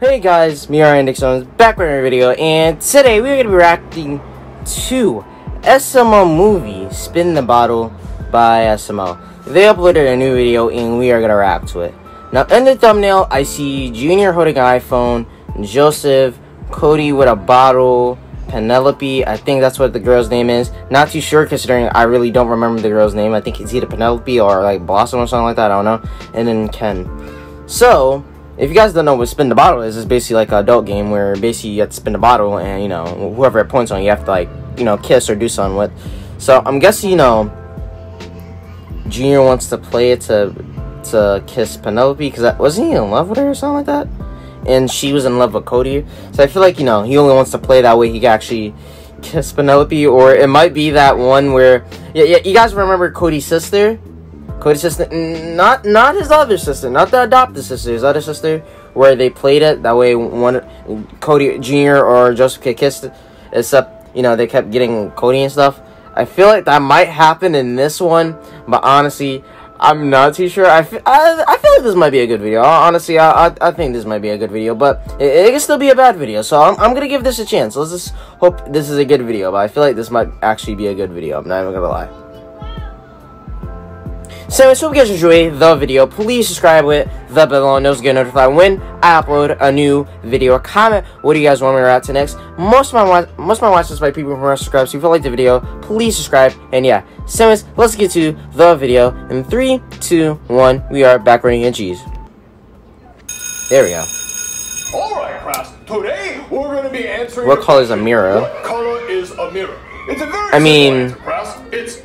Hey guys, me Rion Dixon back with another video, and today we're gonna be reacting to SML movie Spin the Bottle by SML. They uploaded a new video and we are gonna react to it. Now in the thumbnail, I see Junior holding an iPhone, Joseph, Cody with a bottle, Penelope. I think that's what the girl's name is. Not too sure considering I really don't remember the girl's name. I think it's either Penelope or like Blossom or something like that. I don't know. And then Ken. So if you guys don't know what spin the bottle is, it's basically like an adult game where basically you have to spin the bottle and you know whoever it points on you have to like you know kiss or do something with. So I'm guessing you know Junior wants to play it to to kiss Penelope because wasn't he in love with her or something like that? And she was in love with Cody. So I feel like you know he only wants to play that way he can actually kiss Penelope, or it might be that one where yeah, yeah you guys remember Cody's sister Cody's sister, not not his other sister, not the adopted sister, his other sister, where they played it that way. One Cody Jr. or Joseph could kiss, except you know they kept getting Cody and stuff. I feel like that might happen in this one, but honestly, I'm not too sure. I, feel, I, I feel like this might be a good video. Honestly, I, I, I think this might be a good video, but it, it can still be a bad video. So I'm, I'm gonna give this a chance. Let's just hope this is a good video. But I feel like this might actually be a good video. I'm not even gonna lie. So, so if you guys enjoy the video, please subscribe with the bell on those get notified when I upload a new video or comment. What do you guys want me to react to next? Most of my most of my watches by people who are subscribed. So if you like the video, please subscribe. And yeah, so let's get to the video. In three, two, one, we are back running in cheese. There we go. Alright, class. Today we're gonna be answering What color is a mirror? What color is a mirror? It's a very I mean class. It's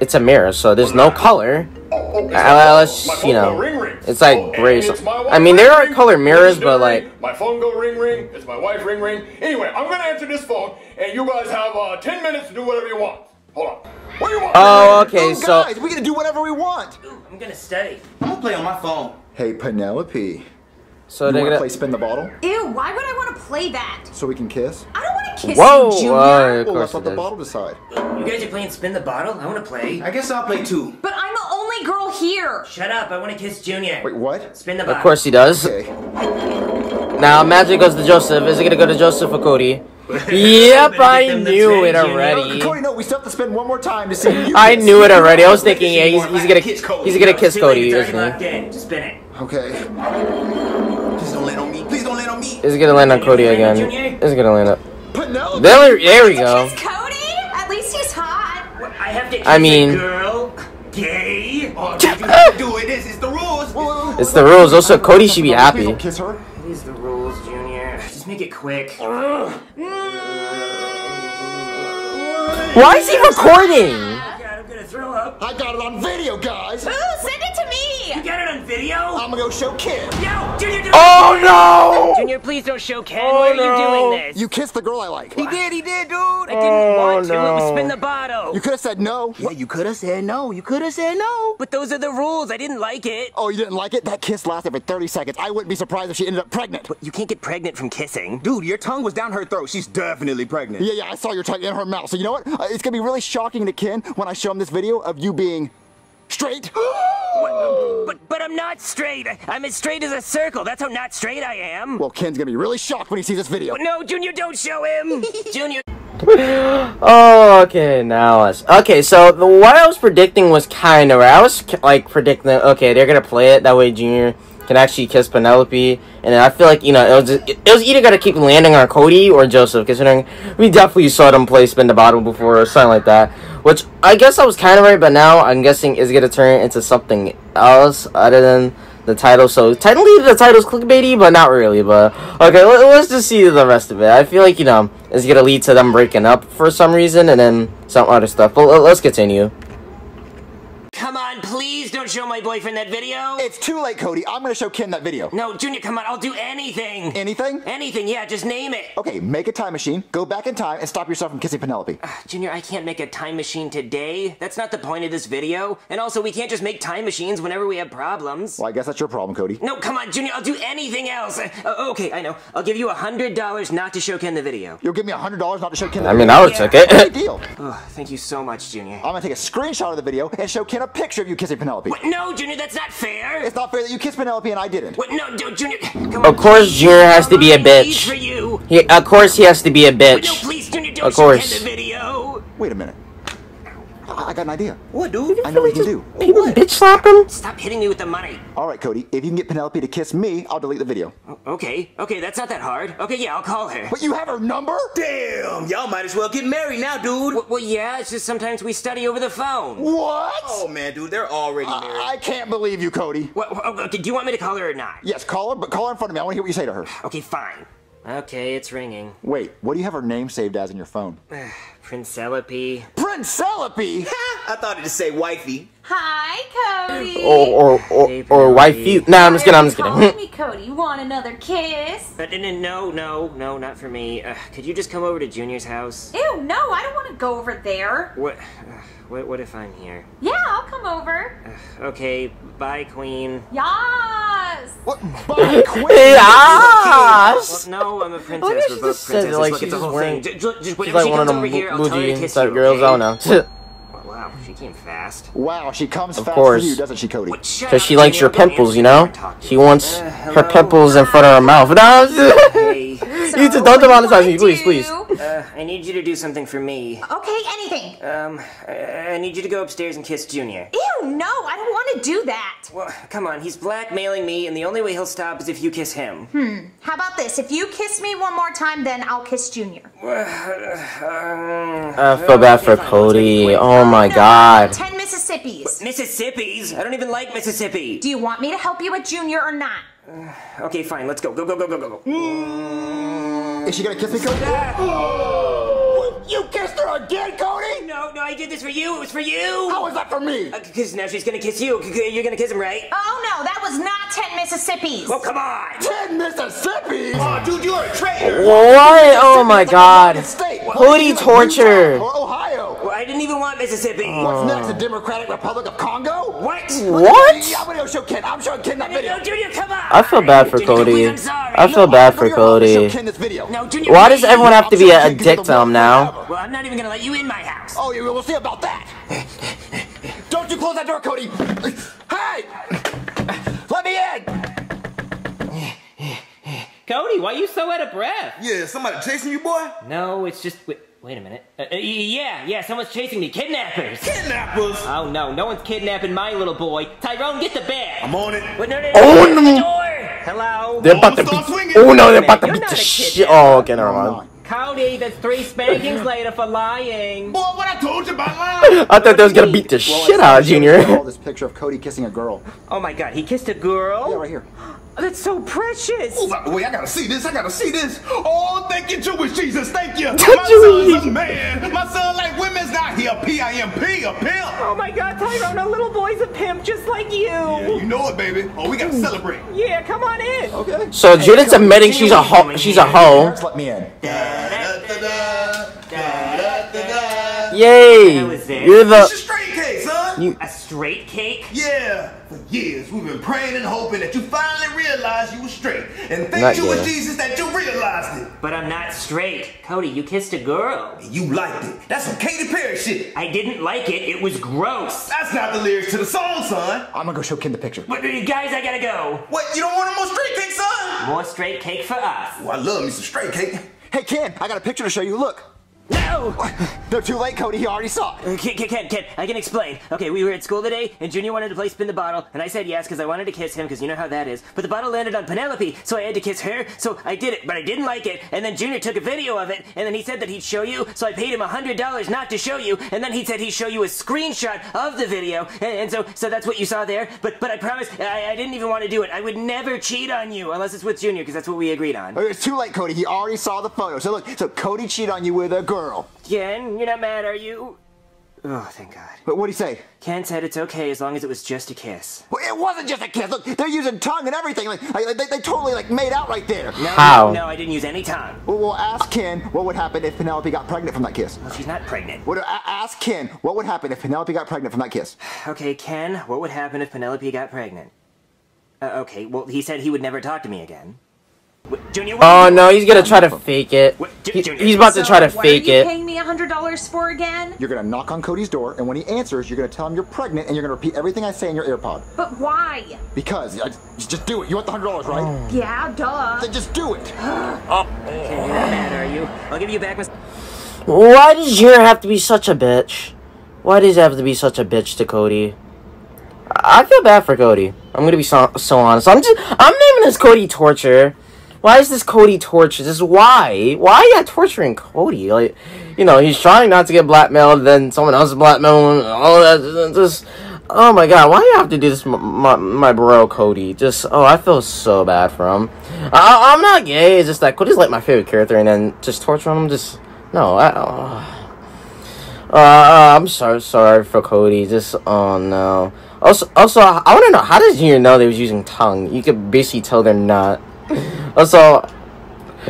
it's a mirror, so there's no color. Oh, Unless, you know, ring, ring. it's like oh, gray. So, I mean, there are color mirrors, but like. My phone go ring ring. It's my wife ring ring. Anyway, I'm gonna answer this phone, and you guys have uh, 10 minutes to do whatever you want. Hold on. What do you want? Oh, okay, oh, so. Guys, we gonna do whatever we want. Ooh, I'm gonna study. I'm gonna play on my phone. Hey, Penelope. So you they're wanna gonna play spin the bottle Ew, why would I want to play that? so we can kiss? I don't want to kiss Whoa! you, Junior. Uh, of Well, course let's let the bottle decide. You guys are playing spin the bottle? I wanna play. I guess I'll play too. But I'm the only girl here. Shut up, I wanna kiss Junior. Wait, what? Spin the bottle. Of course he does. Okay. Now magic goes to Joseph. Is it gonna go to Joseph or Cody? yep, I knew it trade, Junior. already. Cody, no, we still have to spin one more time to see you I knew it already. I was thinking, yeah, he's, he's gonna Kiss Cody. he's gonna kiss it's too late, Cody, isn't he? Just spin it. Okay. Please don't land on me. Please don't land on me. Is gonna land on Cody again? Junior? Is gonna land up? Penelope. There, there we go. Cody? At least he's hot. I have to I mean- girl. Gay. Oh, you have to do it. This is the rules. It's the rules. Also, Cody should be happy. don't kiss her. These the rules, Junior. Just make it quick. Why is he recording? I'm gonna throw up. I got it on video, guys. Ooh, send it to You got it on video? I'm gonna go show Kid. Yo, Junior, do Oh no! Junior, please don't show Ken. Oh, Why are no. you doing this? You kissed the girl I like. He did, he did, dude. I didn't Oh, want to. It was spin the bottle. You could have said no. Yeah, you could have said no. You could have said no. But those are the rules. I didn't like it. Oh, you didn't like it? That kiss lasted for 30 seconds. I wouldn't be surprised if she ended up pregnant. But you can't get pregnant from kissing. Dude, your tongue was down her throat. She's definitely pregnant. Yeah, yeah, I saw your tongue in her mouth. So you know what? Uh, it's gonna be really shocking to Ken when I show him this video of you being straight. But but I'm not straight. I'm as straight as a circle. That's how not straight I am. well, Ken's gonna be really shocked when he sees this video. No, Junior, don't show him. Junior. Oh, okay, now us. Okay, so the what I was predicting was kind of right. I was like predicting, okay, they're gonna play it that way. Junior can actually kiss Penelope, and then I feel like you know it was it was either gonna keep landing on Cody or Joseph, considering we definitely saw them play spin the bottle before or something like that. Which I guess I was kind of right, but now I'm guessing is gonna turn into something else other than the title. So technically the title's clickbaity, but not really. But okay, let, let's just see the rest of it. I feel like you know it's gonna lead to them breaking up for some reason, and then some other stuff. But let, let's continue. Come on, please don't show my boyfriend that video. It's too late, Cody. I'm gonna show Ken that video. No, Junior, come on. I'll do anything. Anything? Anything, yeah, just name it. Okay, make a time machine, go back in time, and stop yourself from kissing Penelope. Junior, I can't make a time machine today. That's not the point of this video. And also, we can't just make time machines whenever we have problems. Well, I guess that's your problem, Cody. No, come on, Junior, I'll do anything else. Uh, uh, okay, I know. I'll give you a hundred dollars not to show Ken the video. You'll give me a hundred dollars not to show Ken. I mean, I would Yeah. take Big it. deal. Oh, thank you so much, Junior. I'm gonna take a screenshot of the video and show Ken a picture of you kissing Penelope. What? No, Junior, that's not fair. It's not fair that you kissed Penelope and I didn't. What? No, no, Junior. Come Of on, course. Junior has to be a Come on, please, bitch. For you. He, of course, he has to be a But no, bitch. please, Junior, don't Of course. The video. Wait a minute. I I got an idea. What, dude? I know what you can do. People bitch slap him. Stop hitting me with the money. All right, Cody. If you can get Penelope to kiss me, I'll delete the video. Okay, okay, that's not that hard. Okay, yeah, I'll call her. But you have her number? Damn, y'all might as well get married now, dude. Well, well, yeah, it's just sometimes we study over the phone. What? Oh man, dude, they're already married. I, I can't believe you, Cody. What, what- okay, do you want me to call her or not? Yes, call her, but call her in front of me. I want to hear what you say to her. Okay, fine. Okay, it's ringing. Wait, what do you have her name saved as in your phone? Princelope. Princelope! I thought it'd say wifey. Hi, Cody. Or or or, Hey, or wife Penelope. you. Nah, I'm just kidding. I'm just Calling kidding. me Cody. You want another kiss? But n- n- no, no, no, not for me. Uh, could you just come over to Junior's house? Ew, no, I don't want to go over there. What, uh, what? What if I'm here? Yeah, I'll come over. Okay, bye, Queen. Yas. What? Bye, queen! Yes. Well, no, I'm a princess. Look at We're she both just said like Look, she's it's a just whole wearing- thing. J- j- just She's whenever like she one of comes them over here, I'll tell her to bougie kiss type you. girls. okay? I don't know. Wow, she came fast. Wow, she comes Of fast course. for you, doesn't she, Cody? Because she likes your pimples, you know? door and talk to She wants Uh, her pimples in front of her mouth. Hey, You So, don't what demonetize wanna me, please, please. uh, I need you to do something for me. Okay, anything. Um, I I need you to go upstairs and kiss Junior. Ew, no, I don't want to do that. Well, come on, he's blackmailing me, and the only way he'll stop is if you kiss him. Hmm. How about this? If you kiss me one more time, then I'll kiss Junior. I feel bad for Cody. Oh my No, god. Ten Mississippis. Mississippi's? I don't even like Mississippi. Do you want me to help you with Junior or not? Okay, fine, let's go. Go, go, go, go, go, go. Mm. Is she gonna kiss me, Cody? You kissed her again, Cody? No, no, I did this for you. It was for you. How was that for me? Uh, because now she's gonna kiss you. C- c- You're gonna kiss him, right? Oh no, that was not ten Mississippis. Oh, come on. Ten Mississippi! Oh, dude, you're a traitor. What? Oh my god. State. Cody torture. Or Ohio. Well, I didn't even want Mississippi. What's next? The oh. Democratic Republic of Congo? What? What? I'm gonna show Ken. I'm showing Ken that video. No, Junior, come on. I feel bad for Junior, Cody. please, I'm sorry. I feel bad for I'm gonna go Cody. Show Ken this video. No, Junior. Why does everyone have to be a, a I'll show Ken dick 'cause to him now? Well, I'm not even gonna let you in my house. Oh, yeah, we'll see about that. Don't you close that door, Cody. Hey! Let me in! Cody, why are you so out of breath? Yeah, somebody chasing you, boy? No, it's just. Wait, wait a minute. Uh, uh, yeah, yeah, someone's chasing me. Kidnappers! Kidnappers. Oh no, no one's kidnapping my little boy. Tyrone, get the bag! I'm on it. Wait, no, no, no. Oh, open the no. door. Hello? They're about to Start beat. swinging. Oh no, they're about to beat the shit. Oh, okay, never mind. Cody, that's three spankings later for lying. Boy, what I told you about lying. I thought they was gonna beat the Well, shit out of Junior. This picture of Cody kissing a girl. Oh my god, he kissed a girl? Yeah, right here. Oh, that's so precious! Ooh, Wait, I gotta see this. I gotta see this. Oh, thank you, Jewish Jesus. Thank you. My Jewish son's a man. My son like women's not here. P-I-M-P, a pimp. Oh my god, Tyrone, a little boy's a pimp just like you! Yeah, you know it, baby. Oh, we gotta celebrate. Yeah, come on in! Okay. So Judith's admitting she's a ho. She's a hoe. Let me in. Yay! How is this? You're It's the. a straight cake, son. A straight cake? Yeah, for years we've been praying and hoping that you finally realized you were straight. And thank Not you, yet. Jesus, that you realized it. But I'm not straight. Cody, you kissed a girl. You liked it. That's some Katy Perry shit. I didn't like it. It was gross. That's not the lyrics to the song, son. I'm gonna go show Ken the picture. But, uh, guys, I gotta go. What, you don't want no more straight cake, son? More straight cake for us. Oh, I love me some straight cake. Hey, Ken, I got a picture to show you. Look. No! They're too late, Cody. He already saw it. Uh, Ken, Ken, Ken, I can explain. Okay, we were at school today, and Junior wanted to play spin the bottle, and I said yes because I wanted to kiss him because you know how that is. But the bottle landed on Penelope, so I had to kiss her, so I did it, but I didn't like it. And then Junior took a video of it, and then he said that he'd show you, so I paid him a hundred dollars not to show you, and then he said he'd show you a screenshot of the video, and, and so so that's what you saw there. But but I promise I, I didn't even want to do it. I would never cheat on you unless it's with Junior because that's what we agreed on. It's too late, Cody. He already saw the photo. So look, so Cody cheated on you with a girl. Ken, you're not mad, are you? Oh, thank God. But what'd he say? Ken said it's okay as long as it was just a kiss. Well, it wasn't just a kiss. Look, they're using tongue and everything. Like, like they, they totally like made out right there. No, How? No, no, I didn't use any tongue. Well, we'll ask Ken what would happen if Penelope got pregnant from that kiss. Well, She's not pregnant. Well, a- ask Ken what would happen if Penelope got pregnant from that kiss. Okay, Ken, what would happen if Penelope got pregnant? Uh, okay, well, he said he would never talk to me again. Wait, Junior, Oh no, he's gonna try to fake it. He- he's about to try to what fake are you it. paying me a hundred dollars for again? You're gonna knock on Cody's door, and when he answers, you're gonna tell him you're pregnant, and you're gonna repeat everything I say in your AirPod. But why? Because I, just do it. You want the hundred dollars, right? Oh. Yeah, duh. Then just do it. Oh. Okay, you're not mad, are you? I'll give you back my. Why does Junior have to be such a bitch? Why does he have to be such a bitch to Cody? I I feel bad for Cody. I'm gonna be so, so honest. I'm just I'm naming this Cody torture. Why is this Cody torture? This is why. Why are you torturing Cody? Like, you know, he's trying not to get blackmailed, then someone else is blackmailing. All that. Just, oh my god, why do you have to do this, m- my, my bro Cody? Just, oh, I feel so bad for him. I, I'm not gay. It's just that Cody's like my favorite character, and then just torturing him. Just no. I, oh. Uh, I'm so sorry for Cody. Just oh no. Also, also, I want to know how does Junior know they was using tongue? You could basically tell they're not. Also,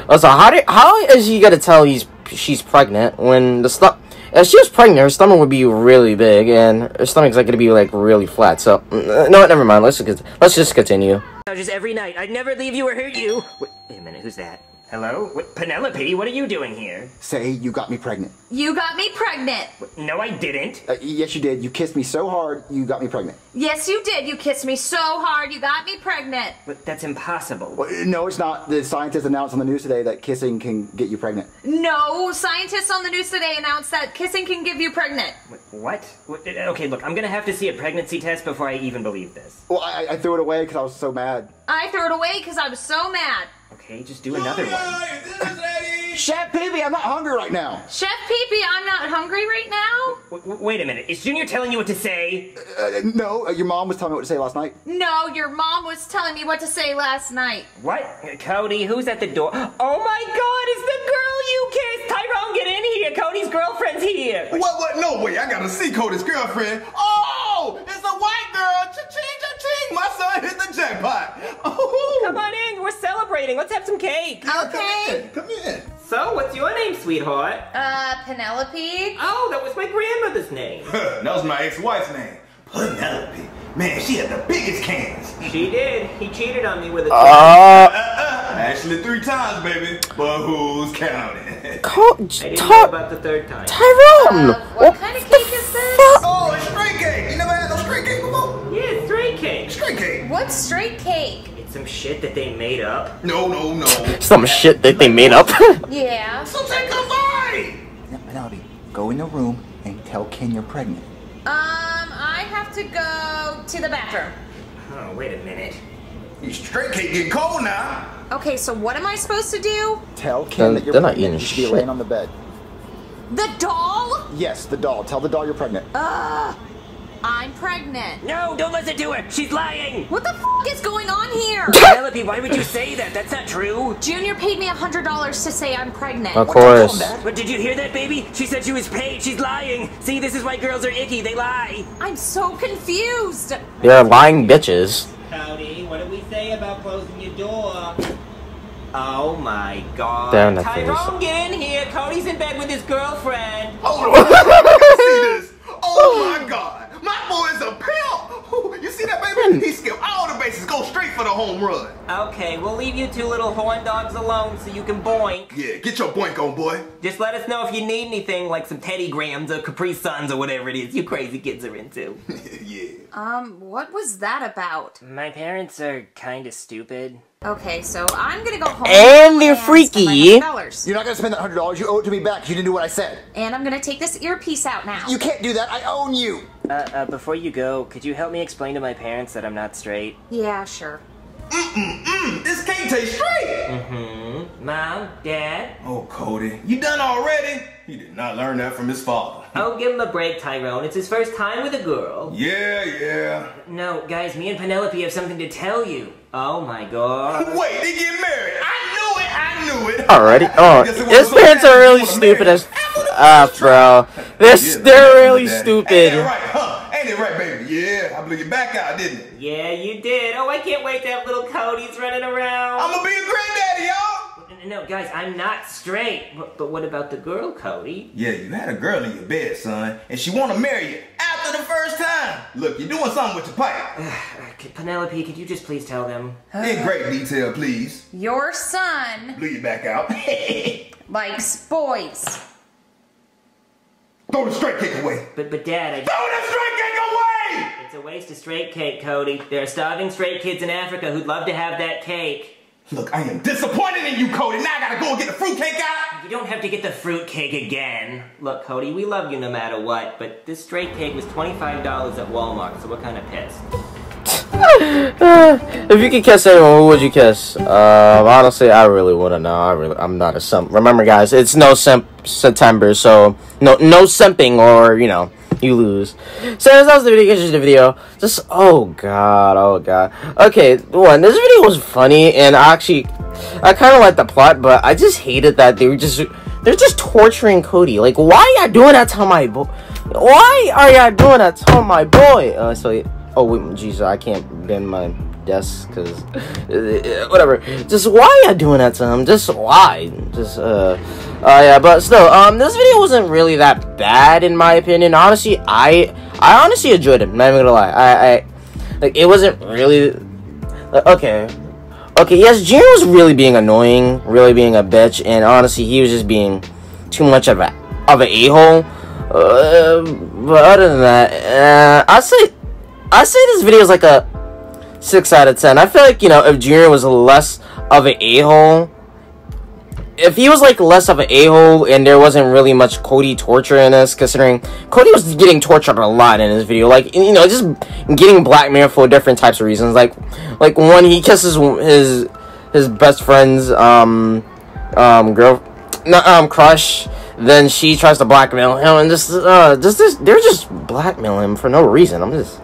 also, how did how is he gonna tell he's she's pregnant when the stomach? If she was pregnant, her stomach would be really big, and her stomach's like gonna be like really flat. So, mm, no, never mind. Let's just let's just continue. Just every night. I'd never leave you or hurt you. Wait, wait a minute, who's that? Hello? Wait, Penelope, what are you doing here? Say you got me pregnant. You got me pregnant. No, I didn't. Uh, yes, you did. You kissed me so hard, you got me pregnant. Yes, you did. You kissed me so hard. You got me pregnant. But that's impossible. Well, uh, no, it's not. The scientists announced on the news today that kissing can get you pregnant. No, scientists on the news today announced that kissing can give you pregnant. Wait, What? What? Okay, look, I'm gonna have to see a pregnancy test before I even believe this. Well, I, I threw it away because I was so mad. I threw it away because I was so mad. Okay, just do another one. Chef Pibby, I'm not hungry right now. Chef Peepee, I'm not hungry right now. W- w- wait a minute, is Junior telling you what to say? Uh, no, uh, your mom was telling me what to say last night. No, your mom was telling me what to say last night. What? Cody, who's at the door? Oh my god, it's the girl you kissed! Tyrone, get in here! Cody's girlfriend's here! What, what? No way. I gotta see Cody's girlfriend. Oh, it's a white girl. Cha-ching, cha-ching. My son hit the jackpot. Oh, Come on in, we're celebrating. Let's have some cake. Okay. Come in. So, what's your name, sweetheart? Uh, Penelope? Oh, that was my grandmother's name. that was my ex-wife's name. Penelope. Man, she had the biggest cans. She did. He cheated on me with a. Uh, Actually, three times, baby. But who's counting? call, I didn't know about the third time. Tyrone. Uh, what kind of cake is this? oh, it's straight cake. You never had no straight cake before? Yeah, straight cake. Straight cake. What's straight cake? It's some shit that they made up. No, no, no. Some shit that they made up. Yeah. So take a bite. Now, Penelope, go in the room and tell Ken you're pregnant. Um, I have to go to the bathroom. Oh, wait a minute. Your straight can't get cold now. Okay, so what am I supposed to do? Tell Ken They're- that you're they're not pregnant. eating you should be shit. laying on the bed. The doll? Yes, the doll. Tell the doll you're pregnant. Uh, I'm pregnant. No, don't listen to her. She's lying. What the f is going on here? Penelope, why would you say that? That's not true. Junior paid me a hundred dollars to say I'm pregnant. of course. But did you hear that, baby? She said she was paid. She's lying. See, this is why girls are icky. They lie. I'm so confused. They're lying bitches. Howdy, what did we say about closing your door? Oh my god. Damn, that face. Tyrone, get in here. Cody's in bed with his girlfriend. Oh, Hold on. see this? Oh my God. My boy is a pimp. You see that, baby? He skipped all the bases, go straight for the home run. Okay, we'll leave you two little horn dogs alone so you can boink. Yeah, get your boink on, boy. Just let us know if you need anything like some Teddy Grahams or Capri Suns or whatever it is you crazy kids are into. yeah. Um, what was that about? My parents are kind of stupid. Okay, so I'm gonna go home. And they're spend my freaky. $100. You're not gonna spend that hundred dollars. You owe it to me back. you didn't do what I said. And I'm gonna take this earpiece out now. You can't do that. I own you. Uh, uh, before you go, could you help me explain to my parents that I'm not straight? Yeah, sure. mm-mm this can't taste straight. Mom, Dad, Oh, Cody, you done already? He did not learn that from his father. oh, give him a break, Tyrone. It's his first time with a girl. Yeah, yeah. No, guys, me and Penelope have something to tell you. Oh my god. Wait, they get married. I knew it. I knew it. Already? Oh, Guess his parents are really stupid as after the uh, bro. They're Yeah, they're really Daddy. Ain't stupid. that right, huh? Ain't it right, baby? Yeah, I blew your back out, didn't it? Yeah, you did. Oh, I can't wait to have little Cody's running around. I'm gonna be a granddaddy, y'all. No, guys, I'm not straight. But, but what about the girl, Cody? Yeah, you had a girl in your bed, son, and she wanna marry you after the first time. Look, you're doing something with your pipe. Penelope, could you just please tell them? In great detail, please. Your son Blew you back out. likes boys. Throw the straight kick away. But but Dad, I Throw the straight kick away! It's a waste of straight cake, Cody. There are starving straight kids in Africa who'd love to have that cake. Look, I am disappointed in you, Cody. Now I gotta go and get the fruitcake out. You don't have to get the fruit cake again. Look, Cody, we love you no matter what, but this straight cake was $25 at Walmart, so we're kind of pissed. If you could kiss anyone, who would you kiss? Uh, honestly, I really wouldn't know. I really, I'm not a simp. Remember, guys, it's no simp September, so no, no simping, or you know, you lose. So that was the video. Just the video. Just oh god, oh god. Okay, one. This video was funny, and I actually, I kind of liked the plot, but I just hated that they were just, they're just torturing Cody. Like, why are y'all doing that to my boy? Why are y'all doing that to my boy? Uh, so. Oh wait, Jesus, I can't bend my desk because whatever. Just why are you doing that to him? Just why? Just uh, uh yeah. But still, um, this video wasn't really that bad in my opinion. Honestly, I I honestly enjoyed it. Not even gonna lie. I I like it wasn't really uh, okay. Okay, yes, Junior was really being annoying, really being a bitch, and honestly, he was just being too much of a of an a hole. Uh, but other than that, uh, I say I say this video is like a six out of ten. I feel like you know if Junior was less of an a hole, if he was like less of an a hole and there wasn't really much Cody torture in this, considering Cody was getting tortured a lot in this video, like you know just getting blackmailed for different types of reasons, like like when he kisses his his best friend's um um girl, not um crush then she tries to blackmail him and just uh just this they're just blackmailing him for no reason i'm just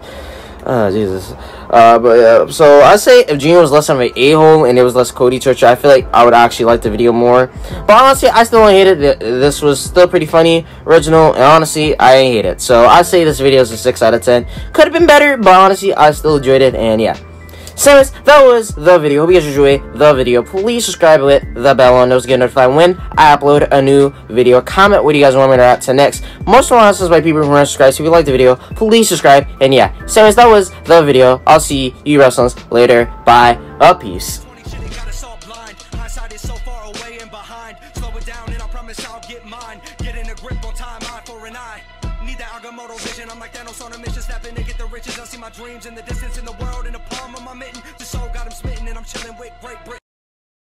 uh jesus. Uh but uh, so i say if Junior was less of an a-hole and it was less cody torture i feel like i would actually like the video more. But honestly i still don't hate it. This was still pretty funny original and honestly i hate it. So i say this video is a 6 out of 10 could have been better but honestly i still enjoyed it and yeah anyways, that was the video. Hope you guys enjoyed the video. Please subscribe with the bell on those get notified when I upload a new video. Comment what you guys want me to react to next. Most of this is by people who are subscribed. So if you like the video, please subscribe. And yeah, so that was the video. I'll see you wrestlers later. Bye. A peace. Vision. I'm like Thanos on a mission, snapping and get the riches. I see my dreams in the distance in the world in the chilling with great Britain.